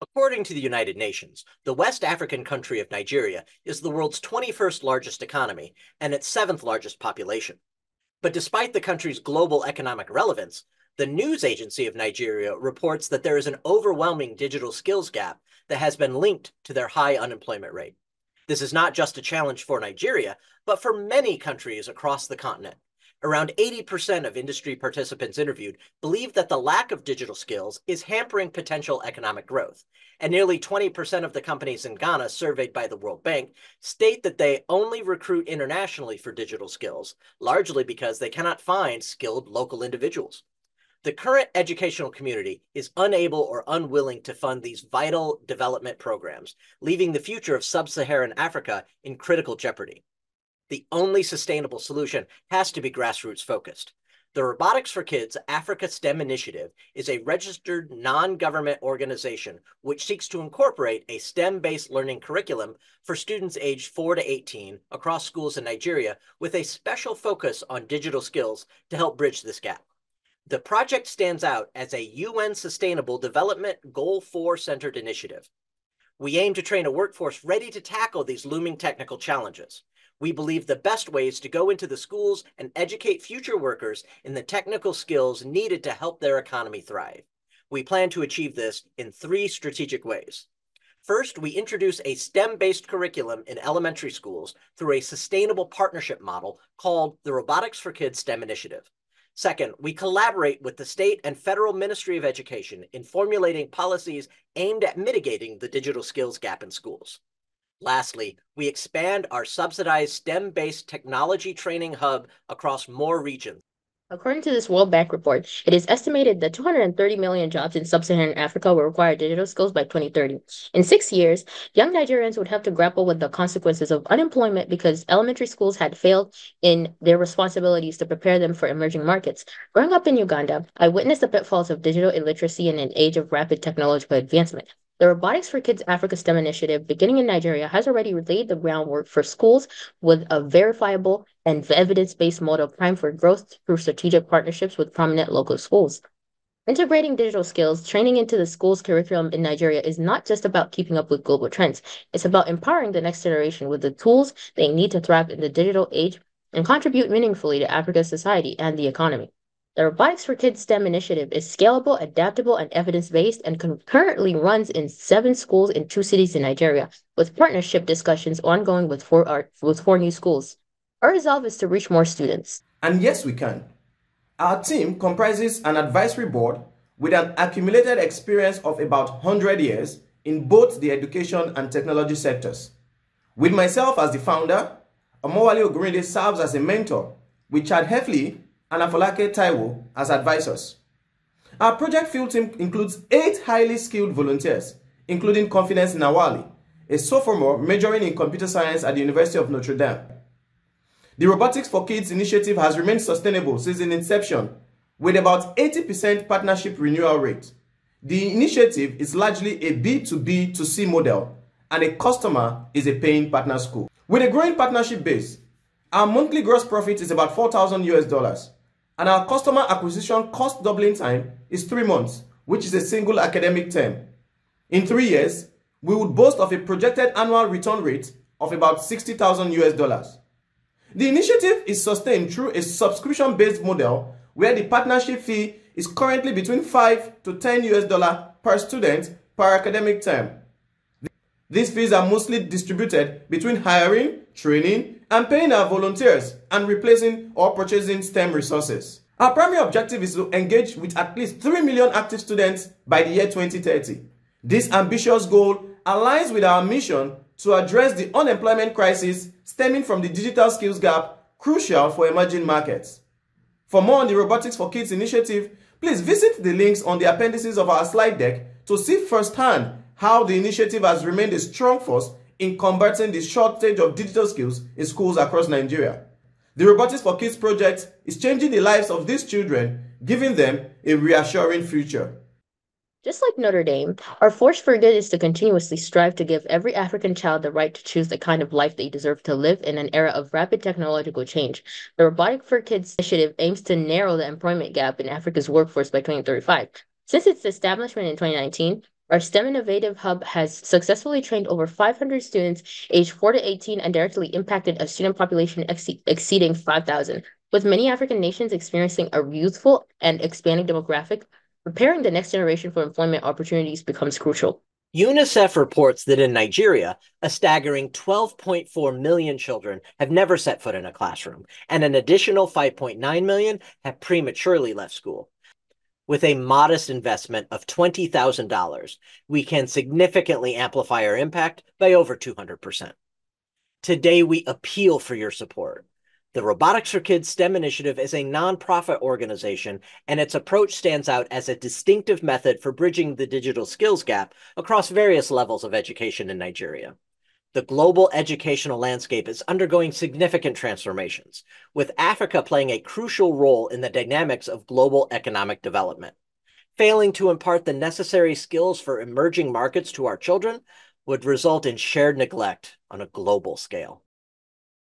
According to the United Nations, the West African country of Nigeria is the world's 21st largest economy and its seventh largest population. But despite the country's global economic relevance, the news agency of Nigeria reports that there is an overwhelming digital skills gap that has been linked to their high unemployment rate. This is not just a challenge for Nigeria, but for many countries across the continent. Around 80% of industry participants interviewed believe that the lack of digital skills is hampering potential economic growth. And nearly 20% of the companies in Ghana surveyed by the World Bank state that they only recruit internationally for digital skills, largely because they cannot find skilled local individuals. The current educational community is unable or unwilling to fund these vital development programs, leaving the future of sub Saharan Africa in critical jeopardy the only sustainable solution has to be grassroots focused. The Robotics for Kids Africa STEM Initiative is a registered non government organization which seeks to incorporate a STEM based learning curriculum for students aged 4 to 18 across schools in Nigeria with a special focus on digital skills to help bridge this gap. The project stands out as a UN Sustainable Development Goal 4 centered initiative. We aim to train a workforce ready to tackle these looming technical challenges. We believe the best way is to go into the schools and educate future workers in the technical skills needed to help their economy thrive. We plan to achieve this in three strategic ways. First, we introduce a STEM-based curriculum in elementary schools through a sustainable partnership model called the Robotics for Kids STEM Initiative. Second, we collaborate with the state and federal Ministry of Education in formulating policies aimed at mitigating the digital skills gap in schools. Lastly, we expand our subsidized STEM-based technology training hub across more regions. According to this World Bank report, it is estimated that 230 million jobs in sub-Saharan Africa will require digital skills by 2030. In six years, young Nigerians would have to grapple with the consequences of unemployment because elementary schools had failed in their responsibilities to prepare them for emerging markets. Growing up in Uganda, I witnessed the pitfalls of digital illiteracy in an age of rapid technological advancement. The Robotics for Kids Africa STEM initiative, beginning in Nigeria, has already laid the groundwork for schools with a verifiable and evidence based model primed for growth through strategic partnerships with prominent local schools. Integrating digital skills training into the school's curriculum in Nigeria is not just about keeping up with global trends. It's about empowering the next generation with the tools they need to thrive in the digital age and contribute meaningfully to Africa's society and the economy. The Robotics for Kids STEM initiative is scalable, adaptable, and evidence based and currently runs in seven schools in two cities in Nigeria, with partnership discussions ongoing with four, art, with four new schools. Our resolve is to reach more students. And yes, we can. Our team comprises an advisory board with an accumulated experience of about 100 years in both the education and technology sectors. With myself as the founder, Omowale Ogunrinde serves as a mentor, with Chad Heffley and Afolake Taiwo as advisors. Our project field team includes eight highly skilled volunteers, including Confidence Nawali, a sophomore majoring in computer science at the University of Notre Dame. The Robotics for Kids initiative has remained sustainable since its inception, with about 80% partnership renewal rate. The initiative is largely a B2B to C model, and a customer is a paying partner school. With a growing partnership base, our monthly gross profit is about 4,000 US dollars and our customer acquisition cost doubling time is three months, which is a single academic term. In three years, we would boast of a projected annual return rate of about 60,000 US dollars. The initiative is sustained through a subscription-based model where the partnership fee is currently between 5 to 10 US dollar per student per academic term. These fees are mostly distributed between hiring, training, and paying our volunteers and replacing or purchasing STEM resources. Our primary objective is to engage with at least 3 million active students by the year 2030. This ambitious goal aligns with our mission to address the unemployment crisis stemming from the digital skills gap crucial for emerging markets. For more on the Robotics for Kids initiative, please visit the links on the appendices of our slide deck to see firsthand how the initiative has remained a strong force in combating the shortage of digital skills in schools across Nigeria. The Robotics for Kids project is changing the lives of these children, giving them a reassuring future. Just like Notre Dame, our force for good is to continuously strive to give every African child the right to choose the kind of life they deserve to live in an era of rapid technological change. The Robotic for Kids initiative aims to narrow the employment gap in Africa's workforce by 2035. Since its establishment in 2019, Our STEM Innovative Hub has successfully trained over 500 students aged 4 to 18 and directly impacted a student population ex exceeding 5,000. With many African nations experiencing a youthful and expanding demographic, preparing the next generation for employment opportunities becomes crucial. UNICEF reports that in Nigeria, a staggering 12.4 million children have never set foot in a classroom, and an additional 5.9 million have prematurely left school. With a modest investment of $20,000, we can significantly amplify our impact by over 200%. Today, we appeal for your support. The Robotics for Kids STEM Initiative is a nonprofit organization, and its approach stands out as a distinctive method for bridging the digital skills gap across various levels of education in Nigeria. The global educational landscape is undergoing significant transformations, with Africa playing a crucial role in the dynamics of global economic development. Failing to impart the necessary skills for emerging markets to our children would result in shared neglect on a global scale.